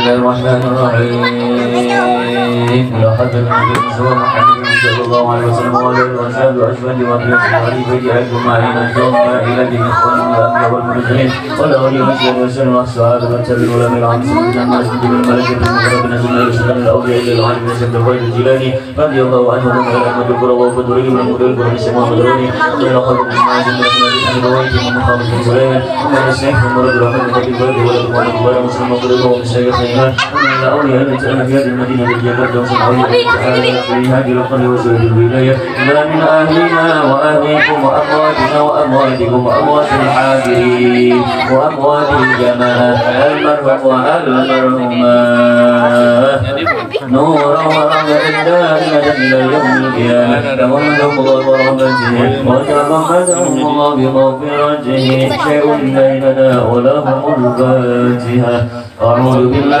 الرحمن الرحيم لقد نزل سوى محمد صلى الله عليه وسلم وعلى اله وصحبه واجمعين وفي عليه فجعلكم معين ثم الى دين اخوانكم الانبياء والمرسلين ولا ولي وسلم وسلم والصحابه والتابعين والعلماء العام سيدنا الناس من الملائكه المقربين من الرسل الاولياء الى العالم من سيدنا الخالد الجيلاني رضي الله عنه ومن احمد القرى وفتوري من المدير القرى سماه مدروني ومن خلق من معاذ من اسماء بويت من مخالف بن سليمان ومن الشيخ من مرد الرحمن بن ابي بكر ولد محمد بن مسلم وقرده ومن شيخنا التي أنا في هذه التي يقدم صنعوا تعالى في هذه القريه وسائر الولايه لا من اهلنا واهليكم وامواتنا وامواتكم واموات الحاضرين واموات الجماعه المرحوم والمرحومه نورا ورحمه دائمه إلى يوم القيامه لهم الله ورحمته وتغمدهم الله بمغفرته شيء بيننا ولهم الفاتحه أعوذ بالله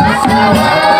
Música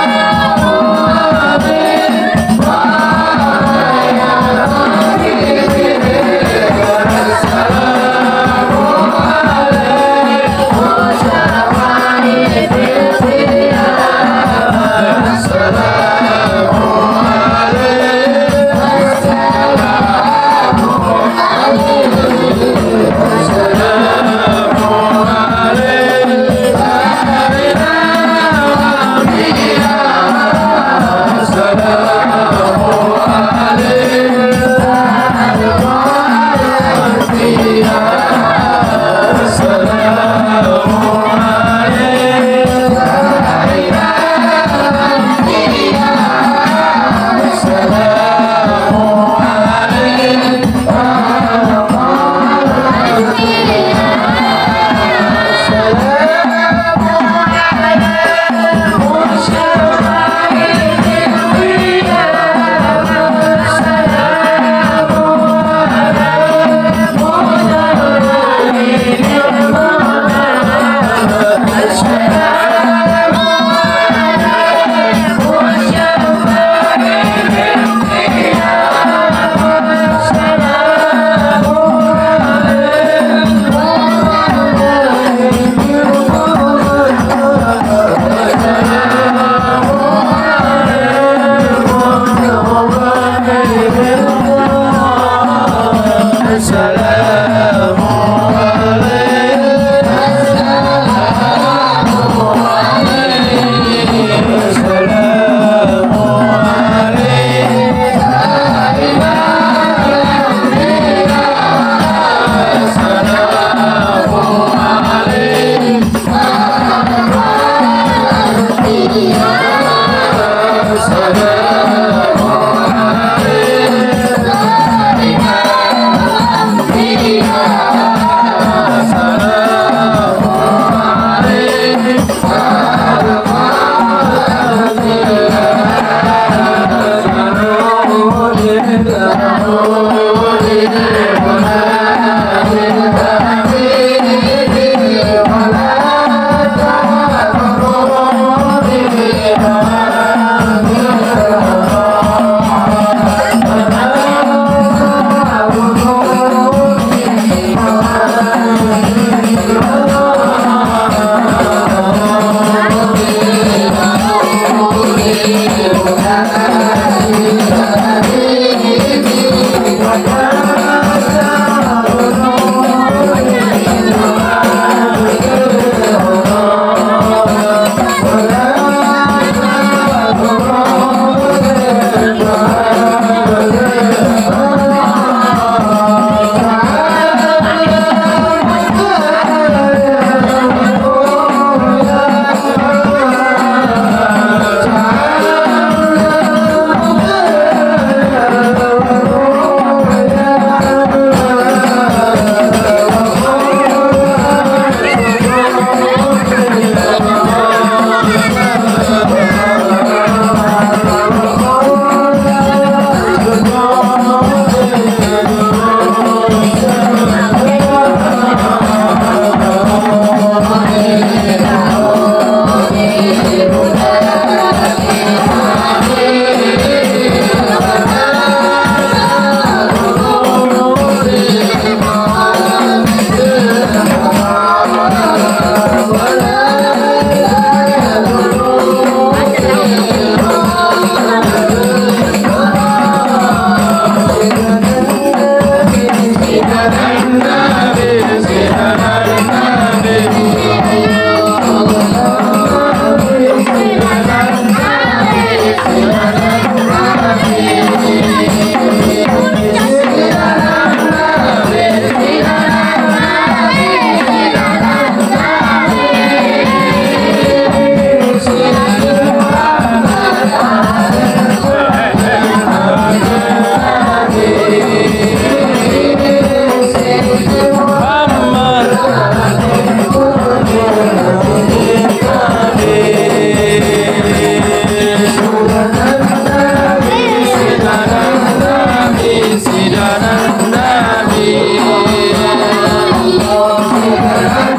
Thank you.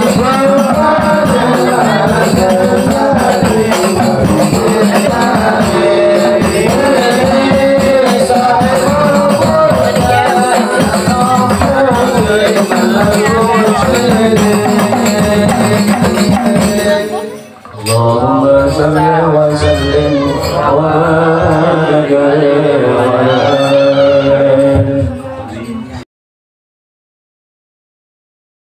That's.